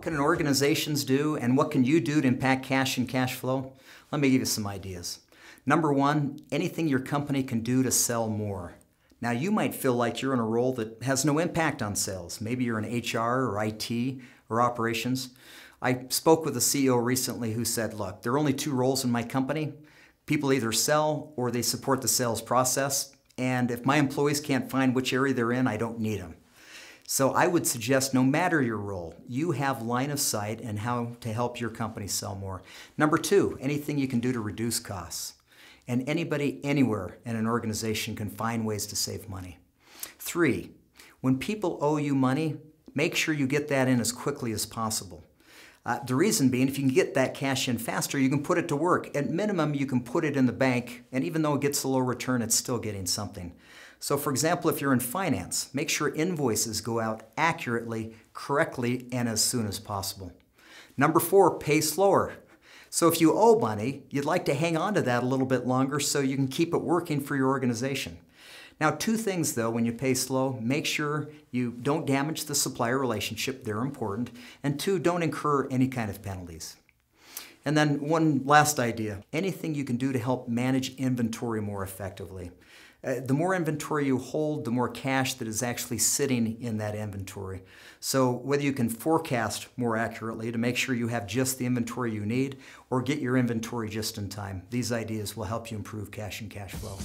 what can an organizations do and what can you do to impact cash and cash flow? Let me give you some ideas. Number one, anything your company can do to sell more. Now, you might feel like you're in a role that has no impact on sales. Maybe you're in HR or IT or operations. I spoke with a CEO recently who said, Look, there are only two roles in my company. People either sell or they support the sales process. And if my employees can't find which area they're in, I don't need them. So I would suggest no matter your role, you have line of sight and how to help your company sell more. Number two, anything you can do to reduce costs. And anybody anywhere in an organization can find ways to save money. Three, when people owe you money, make sure you get that in as quickly as possible. Uh, the reason being, if you can get that cash in faster, you can put it to work. At minimum, you can put it in the bank, and even though it gets a low return, it's still getting something. So for example, if you're in finance, make sure invoices go out accurately, correctly, and as soon as possible. Number four, pay slower. So if you owe money, you'd like to hang on to that a little bit longer so you can keep it working for your organization. Now, two things though, when you pay slow, make sure you don't damage the supplier relationship, they're important, and two, don't incur any kind of penalties. And then one last idea, anything you can do to help manage inventory more effectively. Uh, the more inventory you hold, the more cash that is actually sitting in that inventory. So whether you can forecast more accurately to make sure you have just the inventory you need or get your inventory just in time, these ideas will help you improve cash and cash flow.